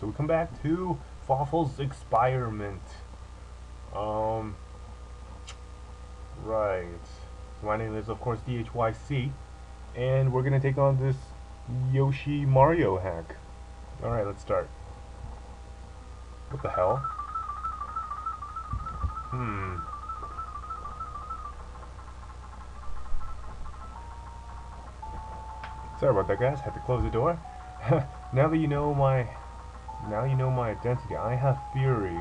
So we come back to Fawful's Experiment. Um, right. My name is, of course, DHYC, and we're gonna take on this Yoshi Mario hack. Alright, let's start. What the hell? Hmm. Sorry about that, guys. Had to close the door. now that you know my, now you know my identity. I have Fury,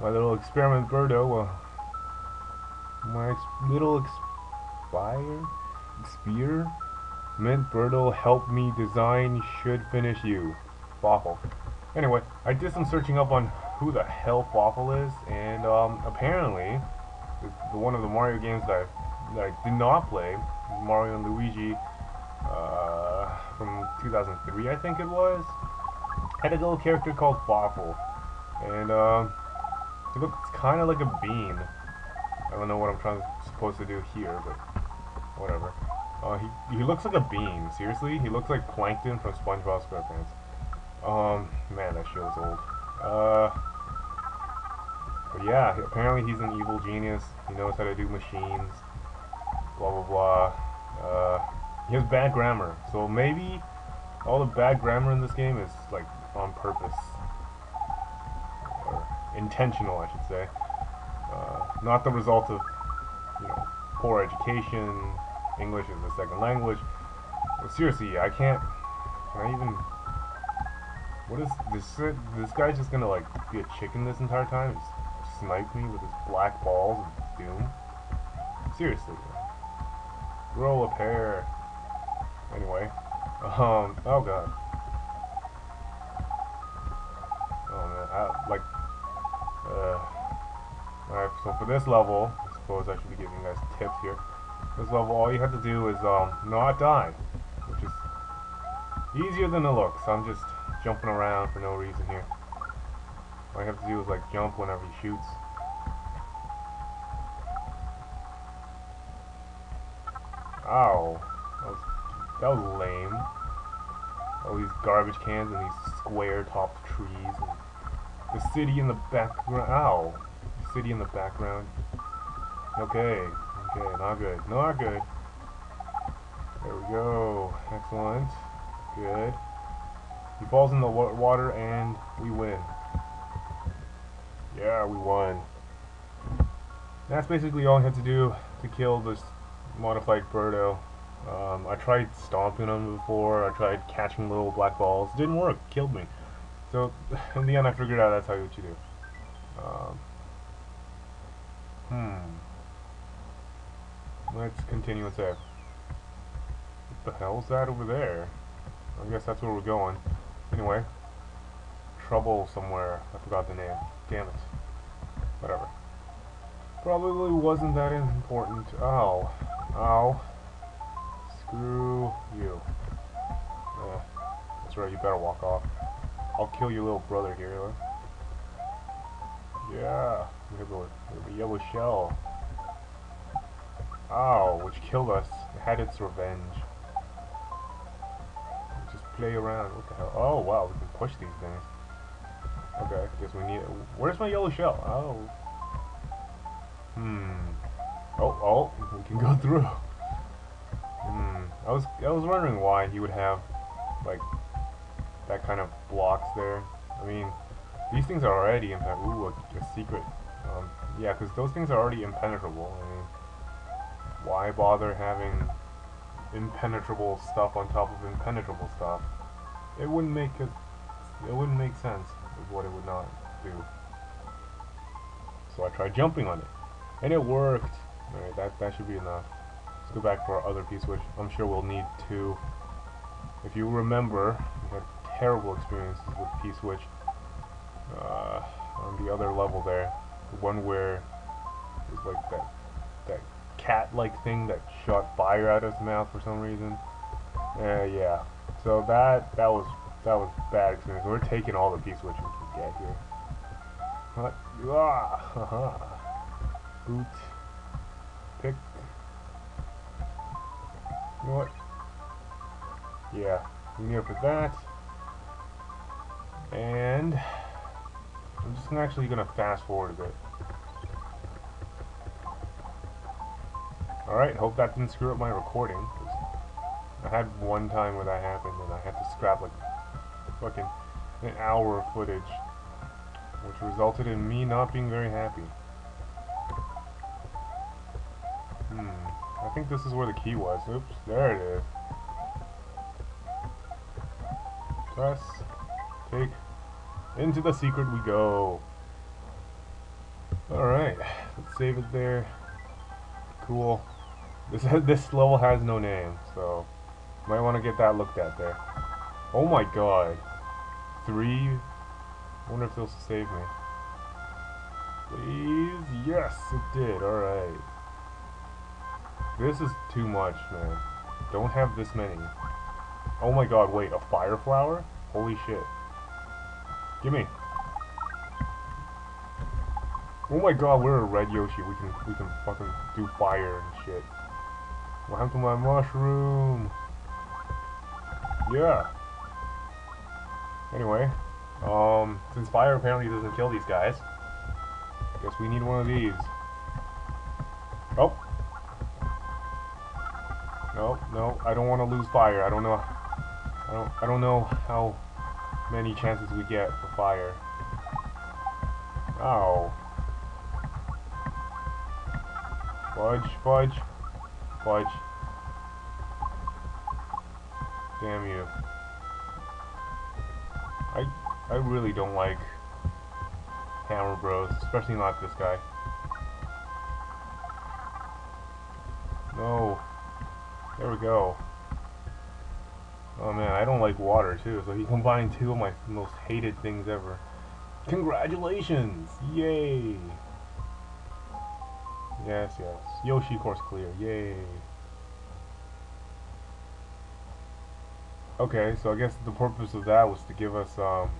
my little experiment Birdo. Uh, my ex little expire, spear, mint Birdo help me design should finish you. Fawful. Anyway, I did some searching up on who the hell Fawful is, and um, apparently, the, the, one of the Mario games that I, that I did not play, Mario and Luigi, uh, from 2003, I think it was, had a little character called Fawful, and um, he looks kind of like a bean. I don't know what I'm trying supposed to do here, but whatever. Uh, he he looks like a bean. Seriously, he looks like Plankton from SpongeBob SquarePants. Um, man, that show is old. Uh, but yeah, apparently he's an evil genius. He knows how to do machines. Blah blah blah. Uh, he has bad grammar, so maybe all the bad grammar in this game is like on purpose or intentional, I should say. Uh, not the result of you know poor education. English is a second language. Seriously, I can't. Can I even what is this? This guy's just gonna like be a chicken this entire time? Just snipe me with his black balls of doom? Seriously. Grow a pair. Anyway. Um, oh god. Like, uh, alright, so for this level, I suppose I should be giving you guys tips here. This level, all you have to do is, um, not die. Which is easier than it looks. I'm just jumping around for no reason here. All I have to do is like jump whenever he shoots. Ow. That was, that was lame. All these garbage cans and these square topped trees. The city in the background. Ow. The city in the background. Okay. Okay, not good. Not good. There we go. Excellent. Good. He falls in the water and we win. Yeah, we won. That's basically all I had to do to kill this modified Birdo. Um, I tried stomping him before, I tried catching little black balls. Didn't work, killed me. So, in the end I figured out that's how you do. Um, hmm. Let's continue with that. What the hell's that over there? I guess that's where we're going. Anyway, trouble somewhere. I forgot the name. Damn it. Whatever. Probably wasn't that important. Ow. Ow. Screw you. Yeah. That's right, you better walk off. I'll kill your little brother here. Yeah. We have, a, we have a yellow shell. Ow, which killed us. It had its revenge Just play around. What the hell? Oh, wow, we can push these things. Okay, guess we need... It. Where's my yellow shell? Oh. Hmm. Oh, oh, we can go through. Hmm. I was, I was wondering why he would have, like, that kind of blocks there. I mean, these things are already impenetrable. Ooh, a, a secret. Um, yeah, because those things are already impenetrable. I mean, why bother having impenetrable stuff on top of impenetrable stuff. It wouldn't make it it wouldn't make sense of what it would not do. So I tried jumping on it. And it worked. Alright, that, that should be enough. Let's go back for our other piece which I'm sure we'll need to if you remember, terrible experiences with P-switch uh, on the other level there. The one where it was like that that cat-like thing that shot fire out of his mouth for some reason. Uh, yeah. So that that was that was bad experience. We're taking all the which we can get here. What? Ah, haha. Boot. Pick. You know what? Yeah. I'm here for that. And. I'm just actually gonna fast forward a bit. Alright, hope that didn't screw up my recording. I had one time where that happened and I had to scrap like fucking an hour of footage. Which resulted in me not being very happy. Hmm. I think this is where the key was. Oops, there it is. Press. Take. Into the secret we go. Alright, let's save it there. Cool. This this level has no name, so might want to get that looked at there. Oh my god. Three? I wonder if they'll save me. Please? Yes, it did. Alright. This is too much, man. Don't have this many. Oh my god, wait, a fire flower? Holy shit. Gimme. Oh my god, we're a red Yoshi. We can we can fucking do fire and shit. What happened to my mushroom? Yeah. Anyway, um, since fire apparently doesn't kill these guys, guess we need one of these. Oh. No, no, I don't want to lose fire. I don't know. I don't. I don't know how many chances we get for fire. Oh. Fudge, fudge, fudge. Damn you. I I really don't like Hammer Bros, especially not this guy. No. There we go. Oh man, I don't like water too, so he combined two of my most hated things ever. Congratulations! Yay! Yes, yes. Yoshi course clear. Yay! Okay, so I guess the purpose of that was to give us um,